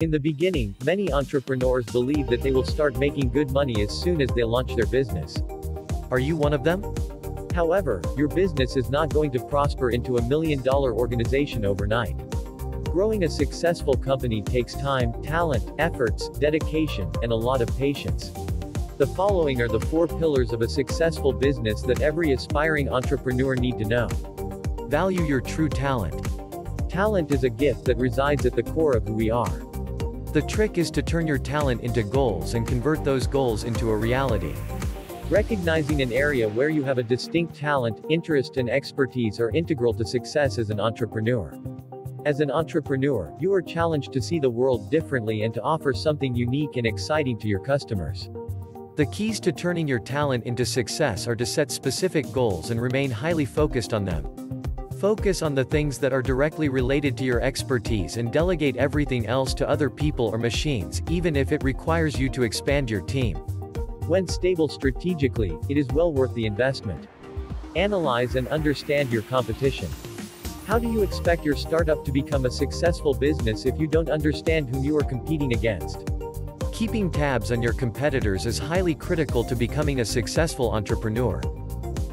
In the beginning, many entrepreneurs believe that they will start making good money as soon as they launch their business. Are you one of them? However, your business is not going to prosper into a million dollar organization overnight. Growing a successful company takes time, talent, efforts, dedication, and a lot of patience. The following are the four pillars of a successful business that every aspiring entrepreneur need to know. Value your true talent. Talent is a gift that resides at the core of who we are. The trick is to turn your talent into goals and convert those goals into a reality. Recognizing an area where you have a distinct talent, interest and expertise are integral to success as an entrepreneur. As an entrepreneur, you are challenged to see the world differently and to offer something unique and exciting to your customers. The keys to turning your talent into success are to set specific goals and remain highly focused on them. Focus on the things that are directly related to your expertise and delegate everything else to other people or machines, even if it requires you to expand your team. When stable strategically, it is well worth the investment. Analyze and understand your competition. How do you expect your startup to become a successful business if you don't understand whom you are competing against? Keeping tabs on your competitors is highly critical to becoming a successful entrepreneur.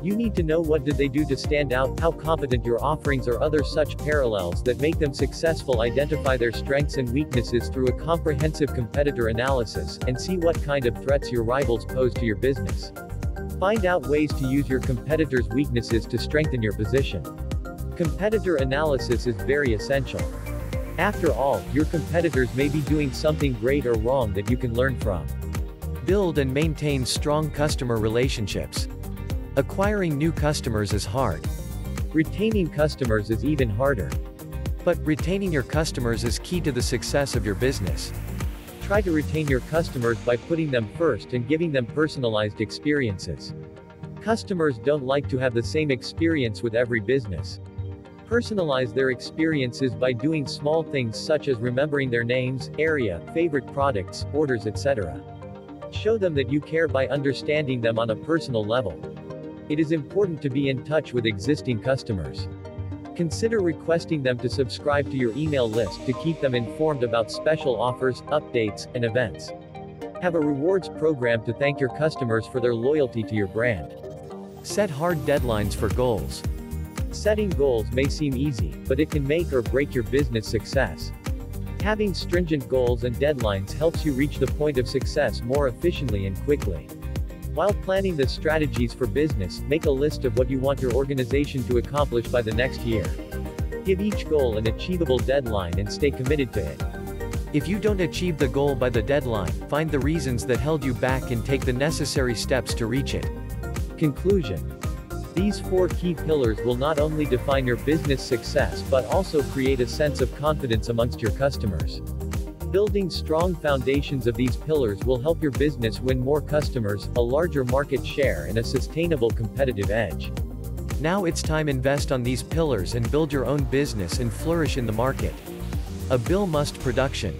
You need to know what did they do to stand out, how competent your offerings or other such parallels that make them successful identify their strengths and weaknesses through a comprehensive competitor analysis, and see what kind of threats your rivals pose to your business. Find out ways to use your competitors' weaknesses to strengthen your position. Competitor analysis is very essential. After all, your competitors may be doing something great or wrong that you can learn from. Build and maintain strong customer relationships. Acquiring new customers is hard. Retaining customers is even harder. But retaining your customers is key to the success of your business. Try to retain your customers by putting them first and giving them personalized experiences. Customers don't like to have the same experience with every business. Personalize their experiences by doing small things such as remembering their names, area, favorite products, orders etc. Show them that you care by understanding them on a personal level. It is important to be in touch with existing customers. Consider requesting them to subscribe to your email list to keep them informed about special offers, updates, and events. Have a rewards program to thank your customers for their loyalty to your brand. Set hard deadlines for goals. Setting goals may seem easy, but it can make or break your business success. Having stringent goals and deadlines helps you reach the point of success more efficiently and quickly. While planning the strategies for business, make a list of what you want your organization to accomplish by the next year. Give each goal an achievable deadline and stay committed to it. If you don't achieve the goal by the deadline, find the reasons that held you back and take the necessary steps to reach it. Conclusion these four key pillars will not only define your business success but also create a sense of confidence amongst your customers. Building strong foundations of these pillars will help your business win more customers, a larger market share and a sustainable competitive edge. Now it's time invest on these pillars and build your own business and flourish in the market. A Bill Must production.